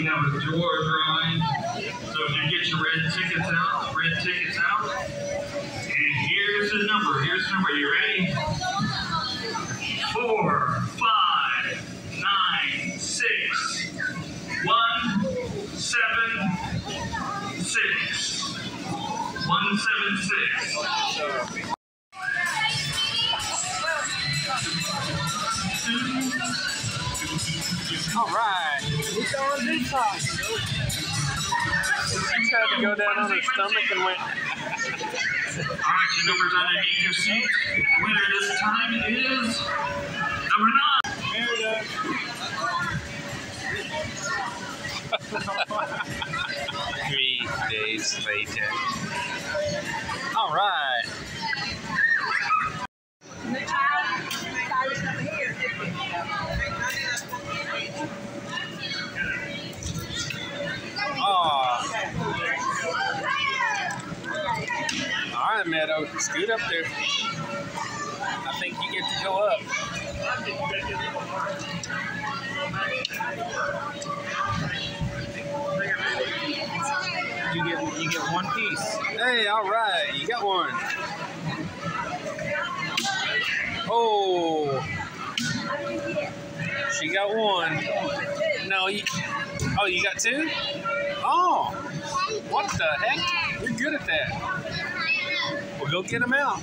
have a door drawing. So if you get your red tickets out, red tickets out. And here's the number. Here's the number. You ready? Four, five, nine, six, one, seven, six. One, seven, six. All right. He's on this side. He tried to go down on his stomach and went. All right, your numbers underneath your seat. The winner this time is number nine. Three days later. All right. Right, Meadow. Scoot up there. I think you get to go up. You get you get one piece. Hey, all right. You got one. Oh. She got one. No, you. Oh, you got two? Oh. What the heck? You're good at that. Go get them out.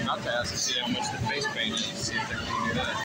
Have to ask to see how much the face paint is. See if they can do that.